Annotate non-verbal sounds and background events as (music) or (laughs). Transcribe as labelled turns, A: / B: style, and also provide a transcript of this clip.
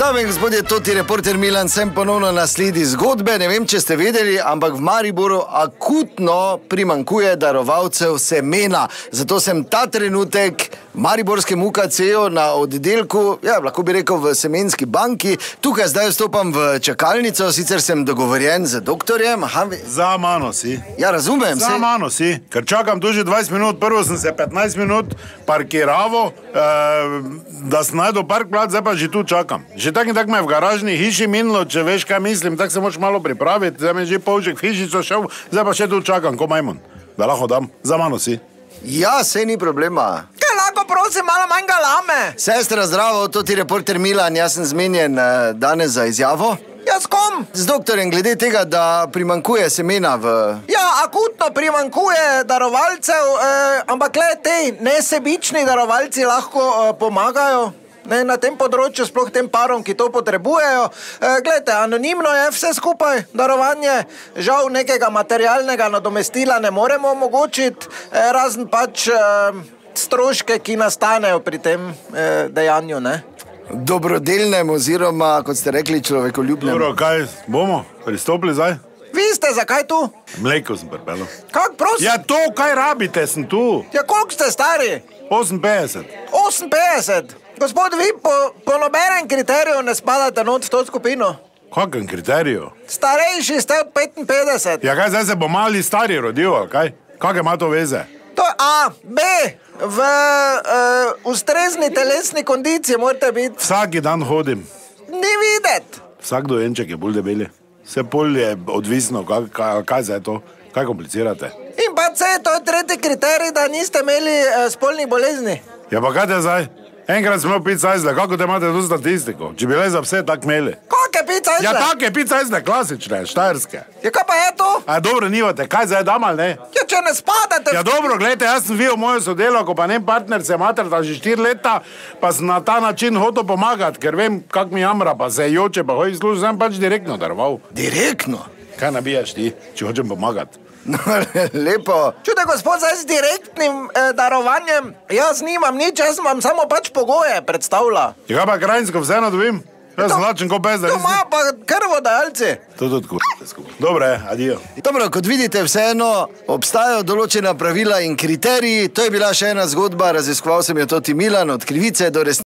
A: Dame in gospodje, to ti reporter Milan, sem ponovno na sledi zgodbe. Ne vem, če ste vedeli, ampak v Mariboru akutno primankuje darovalcev semena. Zato sem ta trenutek Mariborskem UKC-ju na oddelku, ja, lahko bi rekel v semenski banki. Tukaj zdaj vstopam v čakalnico, sicer sem dogovorjen z doktorjem. Aha, ve-
B: Za mano si.
A: ja, razumem
B: Za
A: se.
B: mano si, ker čakam tu že 20 minut, prvo sem se 15 minut parkiraval, eh, da sem najdel parkplat, zdaj pa že tu čakam. Že tako in tako me je v garažni hiši minilo, če veš, kaj mislim, tako se moraš malo pripraviti, zdaj me je že polžek v hišico šel, zdaj pa še tu čakam, ko majmun, da lahko dam. Za mano si.
A: Ja, se ni problema.
C: Prosim, malo manj galame?
A: Sestra, zdravo, to ti reporter Milan, jaz sem zmenjen eh, danes za izjavo.
C: Jaz kom?
A: Z doktorjem glede tega, da primankuje semena v
C: Ja, akutno primankuje darovalcev, eh, ampak le te nesebični darovalci lahko eh, pomagajo. Ne, na tem področju, sploh tem parom, ki to potrebujejo. E, Glede, anonimno je vse skupaj, darovanje, žal nekega materialnega nadomestila ne moremo omogočiti, e, razen pač e, stroške, ki nastanejo pri tem e, dejanju. Ne?
A: dobrodelnem, oziroma, kot ste rekli, človekoljubnem.
B: Dobro, kaj bomo pristopili zdaj?
C: Vi ste zakaj tu?
B: Mleko sem pripeljal.
C: Kako prosim?
B: Ja, to, kaj rabite, sem tu.
C: ja koliko ste stari?
B: 58.
C: 58. Gospod, vi po, po nobenem kriteriju ne spadate not v to skupino.
B: Kakem kriteriju?
C: Starejši ste od 55.
B: Ja, kaj zdaj se bo mali stari rodil, kaj? Kakšne ima to veze?
C: To je A, B. V uh, ustrezni telesni kondiciji morate biti.
B: Vsak dan hodim,
C: Ni videti.
B: vsak dojenček je bolj debeli. Vse pol je odvisno, kaj, kaj, kaj je to, kaj komplicirate.
C: In pa C, to je tretji kriterij, da niste imeli uh, spolnih bolezni.
B: Ja, pa kaj te zdaj? Enkrat smo piti sajzle, kako te imate tu statistiko? Če bi le za vse tako imeli.
C: Kakšne pica
B: Ja,
C: je?
B: take piti sajzle, klasične, štajerske.
C: Ja, kaj pa je to?
B: A dobro, nivate, kaj zdaj dam ali ne?
C: Ja, če ne spadate.
B: Ja, dobro, gledajte, jaz sem videl mojo sodelavko, pa ne partner, se matrata že štiri leta, pa sem na ta način hotel pomagati, ker vem, kak mi jamra, pa se joče, pa hoji služiti, sem pač direktno daroval.
A: Direktno.
B: Kaj nabijaš ti, če hočem pomagati? (laughs)
A: No, lepo.
C: Čude, gospod, zdaj z direktnim eh, darovanjem, jaz nimam nič, jaz vam samo pač pogoje predstavlja.
B: Ja, pa krajinsko vseeno dobim? Jaz sem lačen kot pes, da
C: Doma pa krvodajalci.
B: To tudi kurite skupaj. Dobro, je, adijo.
A: Dobro, kot vidite, vseeno obstajajo določena pravila in kriteriji. To je bila še ena zgodba, raziskoval sem jo tudi Milan, od krivice do resnice.